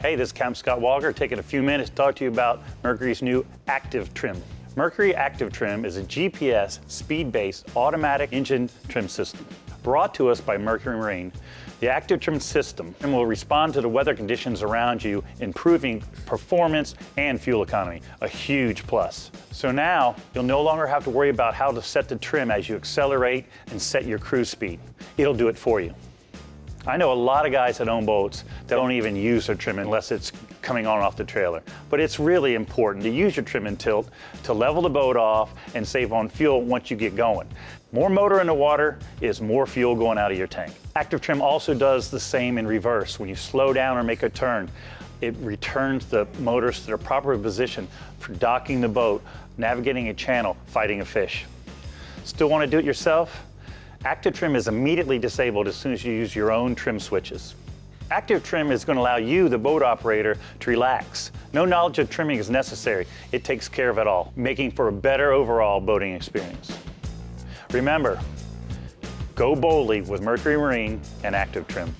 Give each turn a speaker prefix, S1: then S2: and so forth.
S1: Hey, this is Captain Scott Walker taking a few minutes to talk to you about Mercury's new Active Trim. Mercury Active Trim is a GPS speed-based automatic engine trim system. Brought to us by Mercury Marine, the Active Trim system will respond to the weather conditions around you, improving performance and fuel economy, a huge plus. So now, you'll no longer have to worry about how to set the trim as you accelerate and set your cruise speed. It'll do it for you. I know a lot of guys that own boats that don't even use their trim unless it's coming on off the trailer. But it's really important to use your trim and tilt to level the boat off and save on fuel once you get going. More motor in the water is more fuel going out of your tank. Active trim also does the same in reverse. When you slow down or make a turn, it returns the motors to their proper position for docking the boat, navigating a channel, fighting a fish. Still want to do it yourself? Active Trim is immediately disabled as soon as you use your own trim switches. Active Trim is going to allow you, the boat operator, to relax. No knowledge of trimming is necessary. It takes care of it all, making for a better overall boating experience. Remember, go boldly with Mercury Marine and Active Trim.